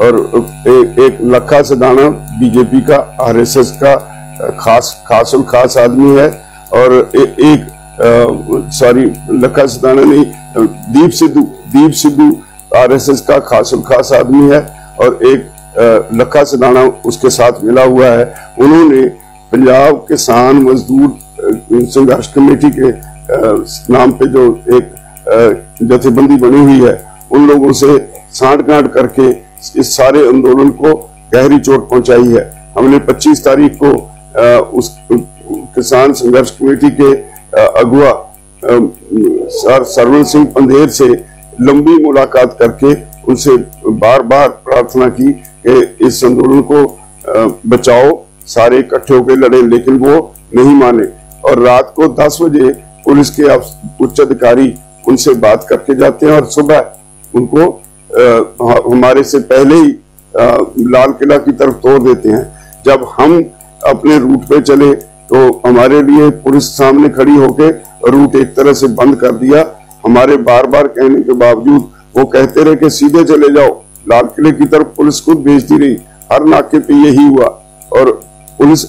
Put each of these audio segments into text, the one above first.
और एक, एक लखा सदाना बीजेपी का आरएसएस का खास खास और खास आदमी है। और ए, एक सॉरी लखा सदाना नहीं दीप सिद्धू दीप सिद्धू आरएसएस का खास और खास आदमी है। और एक लखा सदाना उसके साथ मिला हुआ है। उन्होंने पंजाब किसान मजदूर संघर्ष कमेटी के नाम पे जो एक जथेबंदी बनी हुई है उन लोगों से सांठ गांठ करके इस सारे आंदोलन को गहरी चोट पहुंचाई है। हमने 25 तारीख को उस किसान संघर्ष कमेटी के अगुआ सरवण सिंह पंधेर से लंबी मुलाकात करके उनसे बार बार प्रार्थना की कि इस आंदोलन को बचाओ सारे इकट्ठे होकर लड़े लेकिन वो नहीं माने। और रात को 10 बजे पुलिस के उच्च अधिकारी उनसे बात करके जाते हैं और सुबह उनको आ, हमारे से पहले ही लाल किला की तरफ़ तोड़ देते हैं। जब हम अपने रूट पे चले तो हमारे लिए पुलिस सामने खड़ी होके रूट एक तरह से बंद कर दिया। हमारे बार बार कहने के बावजूद, वो कहते रहे कि सीधे चले जाओ। लाल किले की तरफ़ पुलिस खुद भेजती रही। हर नाके पे यही हुआ। और पुलिस,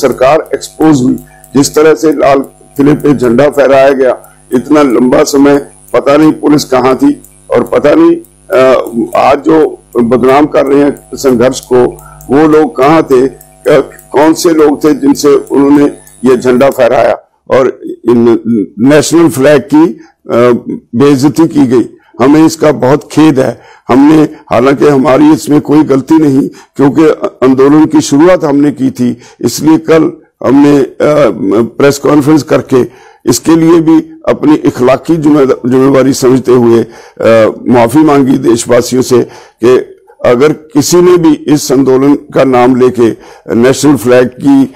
सरकार एक्सपोज हुई। जिस तरह से लाल किले पे झंडा फहराया गया, इतना लंबा समय पता नहीं पुलिस कहाँ थी। और पता नहीं आज जो बदनाम कर रहे हैं संघर्ष को, वो लोग कहाँ थे? कौन से लोग थे जिनसे उन्होंने ये झंडा फहराया? और नेशनल फ्लैग की बेइज्जती की गई। हमें इसका बहुत खेद है। हमने, हालाँकि हमारी इसमें कोई गलती नहीं, क्योंकि आंदोलन की शुरुआत हमने की थी। इसलिए कल हमने प्रेस कॉन्फ्रेंस करके इसके लिए भी अपनी इखलाकी जिम्मेवारी समझते हुए माफ़ी मांगी देशवासियों से कि अगर किसी ने भी इस आंदोलन का नाम लेके नेशनल फ्लैग की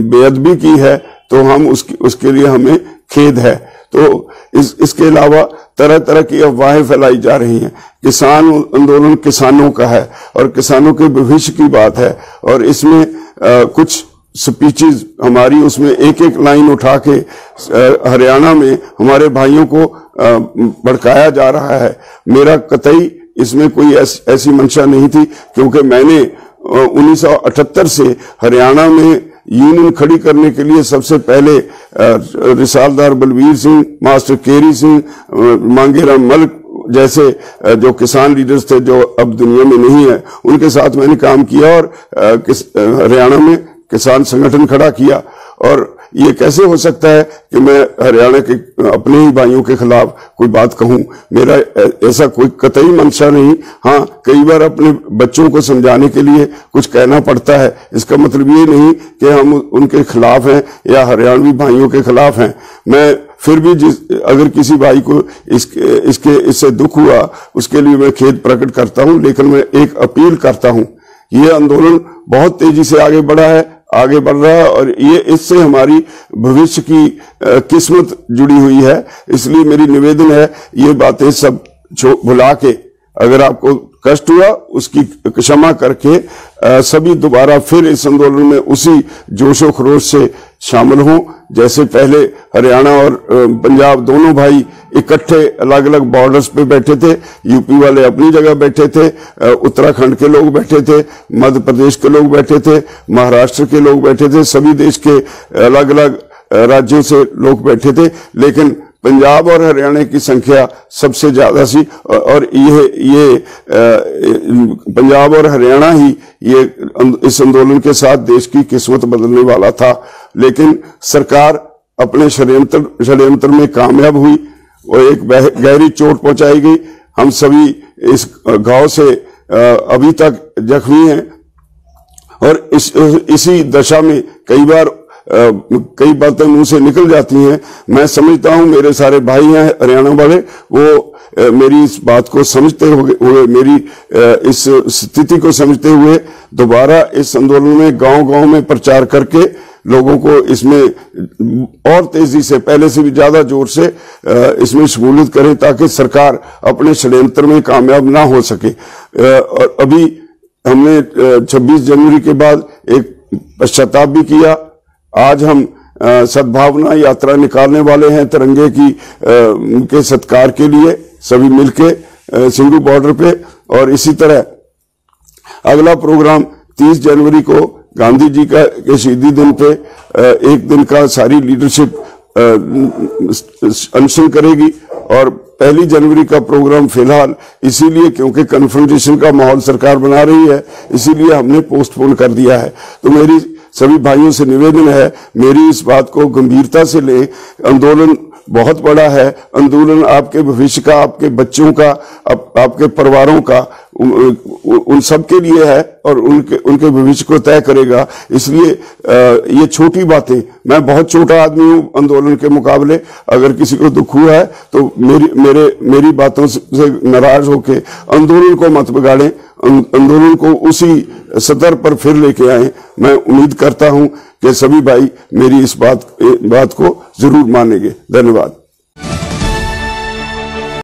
बेअदबी की है तो हम उसकी उसके लिए हमें खेद है। तो इस इसके अलावा तरह तरह की अफवाहें फैलाई जा रही हैं। किसान आंदोलन किसानों का है और किसानों के भविष्य की बात है और इसमें आ, कुछ स्पीचेस हमारी उसमें एक एक लाइन उठा के हरियाणा में हमारे भाइयों को भड़काया जा रहा है। मेरा कतई इसमें कोई ऐस, ऐसी मंशा नहीं थी क्योंकि मैंने 1978 से हरियाणा में यूनियन खड़ी करने के लिए सबसे पहले रिसालदार बलवीर सिंह मास्टर केरी सिंह मांगेराम मलिक जैसे जो किसान लीडर्स थे जो अब दुनिया में नहीं है उनके साथ मैंने काम किया और हरियाणा में किसान संगठन खड़ा किया। और ये कैसे हो सकता है कि मैं हरियाणा के, अपने ही भाइयों के खिलाफ कोई बात कहूँ? मेरा ऐसा कोई कतई मंशा नहीं। हाँ कई बार अपने बच्चों को समझाने के लिए कुछ कहना पड़ता है। इसका मतलब ये नहीं कि हम उनके खिलाफ हैं या हरियाणवी भाइयों के खिलाफ हैं। मैं फिर भी जिस, अगर किसी भाई को इसके इसके, इससे दुख हुआ, उसके लिए मैं खेद प्रकट करता हूँ, लेकिन मैं एक अपील करता हूँ। ये आंदोलन बहुत तेज़ी से आगे बढ़ा है। आगे बढ़ रहा है और ये इससे हमारी भविष्य की किस्मत जुड़ी हुई है। इसलिए मेरी निवेदन है, ये बातें सब भुला के अगर आपको कष्ट हुआ उसकी क्षमा करके आ, सभी दोबारा फिर इस आंदोलन में उसी जोशो खरोश से शामिल हों। जैसे पहले हरियाणा और पंजाब दोनों भाई इकट्ठे अलग अलग बॉर्डर्स पे बैठे थे यूपी वाले अपनी जगह बैठे थे उत्तराखंड के लोग बैठे थे मध्य प्रदेश के लोग बैठे थे महाराष्ट्र के लोग बैठे थे सभी देश के अलग अलग राज्यों से लोग बैठे थे। लेकिन पंजाब और हरियाणा की संख्या सबसे ज़्यादा सी, और ये ये पंजाब और हरियाणा ही ये इस आंदोलन के साथ देश की किस्मत बदलने वाला था। लेकिन सरकार अपने षड्यंत्र षड्यंत्र में कामयाब हुई और एक गहरी चोट पहुंचाई गई। हम सभी इस गाँव से अभी तक जख्मी हैं और इस, इसी दशा में कई बार कई बातें मुँह से निकल जाती हैं। मैं समझता हूँ मेरे सारे भाई हैं हरियाणा वाले। वो मेरी इस बात को समझते हुए मेरी इस स्थिति को समझते हुए दोबारा इस आंदोलन में गाँव गाँव में प्रचार करके लोगों को इसमें और तेज़ी से, पहले से भी ज़्यादा ज़ोर से इसमें शमूलियत करें ताकि सरकार अपने षड्यंत्र में कामयाब ना हो सके। और अभी हमने 26 जनवरी के बाद एक पश्चाताप भी किया। आज हम सद्भावना यात्रा निकालने वाले हैं तिरंगे की उनके सत्कार के लिए, सभी मिलके सिंधु बॉर्डर पे। और इसी तरह, अगला प्रोग्राम 30 जनवरी को गांधी जी का, के शहीदी दिन पे एक दिन का सारी लीडरशिप अनशन करेगी। और पहली जनवरी का प्रोग्राम फ़िलहाल इसीलिए क्योंकि कन्फ्रंटेशन का माहौल सरकार बना रही है, इसीलिए हमने पोस्टपोन कर दिया है। तो मेरी सभी भाइयों से निवेदन है मेरी इस बात को गंभीरता से लें। आंदोलन बहुत बड़ा है। आंदोलन आपके भविष्य का आपके बच्चों का आप, आपके परिवारों का उन, उन सब के लिए है और उनके उनके भविष्य को तय करेगा। इसलिए ये छोटी बातें। मैं बहुत छोटा आदमी हूँ आंदोलन के मुकाबले। अगर किसी को दुख हुआ है तो मेरी मेरे मेरी बातों से नाराज़ होके आंदोलन को मत बिगाड़ें। आंदोलन को उसी सतर पर फिर लेके आए। मैं उम्मीद करता हूँ कि सभी भाई मेरी इस बात बात को ज़रूर मानेंगे। धन्यवाद।